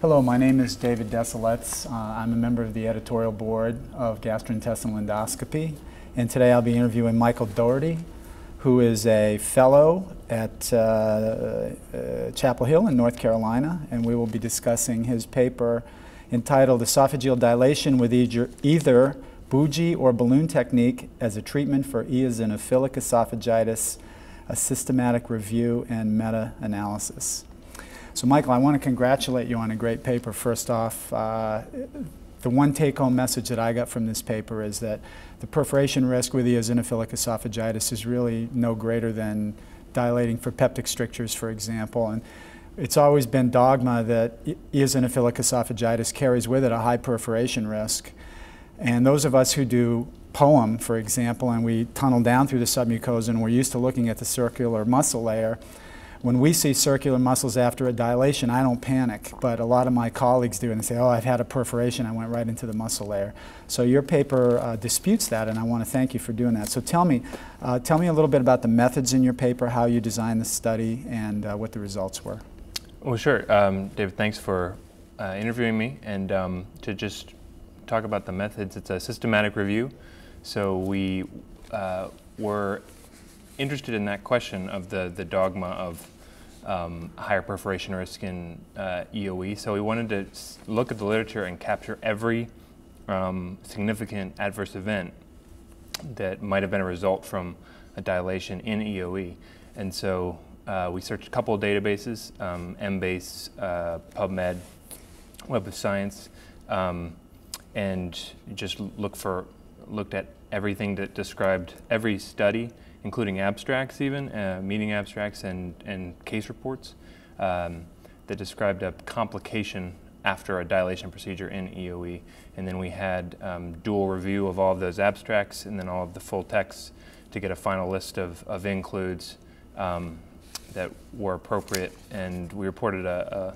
Hello, my name is David Desilets. Uh, I'm a member of the editorial board of Gastrointestinal Endoscopy, and today I'll be interviewing Michael Dougherty, who is a fellow at uh, uh, Chapel Hill in North Carolina, and we will be discussing his paper entitled Esophageal Dilation with either, either bougie or balloon technique as a treatment for eosinophilic esophagitis, a systematic review and meta-analysis. So Michael, I want to congratulate you on a great paper. First off, uh, the one take-home message that I got from this paper is that the perforation risk with eosinophilic esophagitis is really no greater than dilating for peptic strictures, for example. And it's always been dogma that eosinophilic esophagitis carries with it a high perforation risk. And those of us who do POEM, for example, and we tunnel down through the submucosa and we're used to looking at the circular muscle layer, when we see circular muscles after a dilation, I don't panic, but a lot of my colleagues do, and they say, oh, I've had a perforation, I went right into the muscle layer. So your paper uh, disputes that, and I want to thank you for doing that. So tell me, uh, tell me a little bit about the methods in your paper, how you designed the study, and uh, what the results were. Well, sure. Um, David, thanks for uh, interviewing me, and um, to just talk about the methods, it's a systematic review. So we uh, were interested in that question of the, the dogma of um, higher perforation risk in uh, EOE. So we wanted to look at the literature and capture every um, significant adverse event that might have been a result from a dilation in EOE. And so uh, we searched a couple of databases, um, Embase, uh, PubMed, Web of Science, um, and just look for, looked at everything that described every study including abstracts even, uh, meeting abstracts and, and case reports um, that described a complication after a dilation procedure in EOE. And then we had um, dual review of all of those abstracts and then all of the full texts to get a final list of, of includes um, that were appropriate. And we reported a,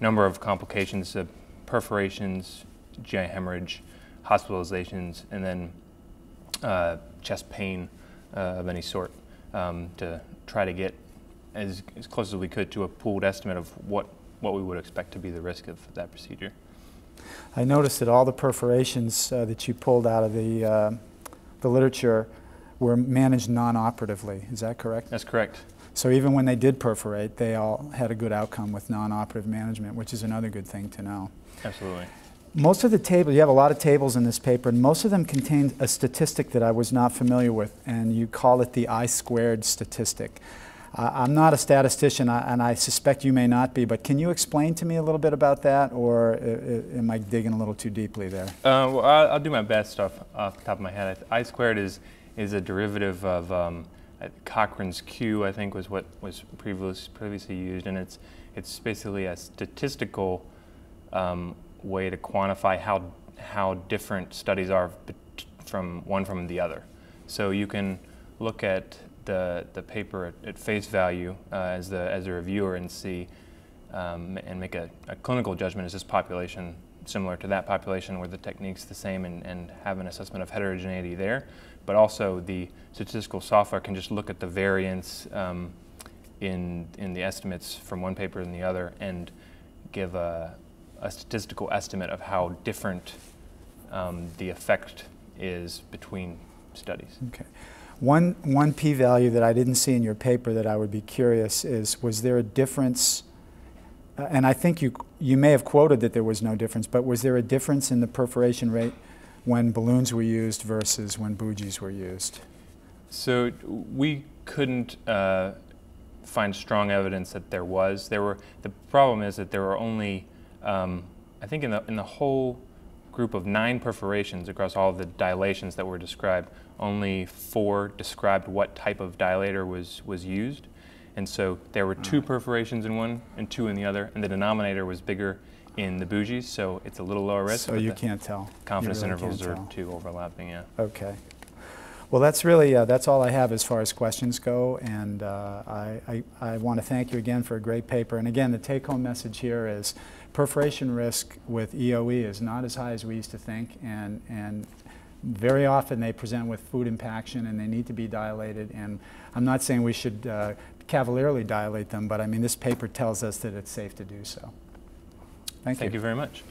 a number of complications, of perforations, GI hemorrhage, hospitalizations, and then uh, chest pain uh, of any sort um, to try to get as, as close as we could to a pooled estimate of what, what we would expect to be the risk of that procedure. I noticed that all the perforations uh, that you pulled out of the, uh, the literature were managed non-operatively. Is that correct? That's correct. So even when they did perforate, they all had a good outcome with non-operative management, which is another good thing to know. Absolutely. Most of the tables, you have a lot of tables in this paper, and most of them contain a statistic that I was not familiar with, and you call it the I squared statistic. Uh, I'm not a statistician, and I suspect you may not be, but can you explain to me a little bit about that, or am I digging a little too deeply there? Uh, well, I'll, I'll, do my best off, off the top of my head. I squared is, is a derivative of um, Cochrane's Q, I think was what was previous, previously used, and it's, it's basically a statistical um, way to quantify how, how different studies are from one from the other. So you can look at the, the paper at, at face value uh, as, the, as a reviewer and see um, and make a, a, clinical judgment, is this population similar to that population where the technique's the same and, and have an assessment of heterogeneity there. But also the statistical software can just look at the variance um, in, in the estimates from one paper and the other and give a, a statistical estimate of how different um, the effect is between studies. Okay. One, one p-value that I didn't see in your paper that I would be curious is, was there a difference, uh, and I think you, you may have quoted that there was no difference, but was there a difference in the perforation rate when balloons were used versus when bougies were used? So we couldn't uh, find strong evidence that there was. There were, the problem is that there were only um, I think in the, in the whole group of nine perforations across all the dilations that were described, only four described what type of dilator was, was used. And so there were two mm. perforations in one and two in the other, and the denominator was bigger in the bougies, so it's a little lower risk. So you can't tell. Confidence really intervals are too overlapping, yeah. Okay. Well, that's really, uh, that's all I have as far as questions go, and uh, I, I, I want to thank you again for a great paper. And again, the take-home message here is perforation risk with EOE is not as high as we used to think, and, and very often they present with food impaction and they need to be dilated. And I'm not saying we should uh, cavalierly dilate them, but I mean, this paper tells us that it's safe to do so. Thank you. Thank you very much.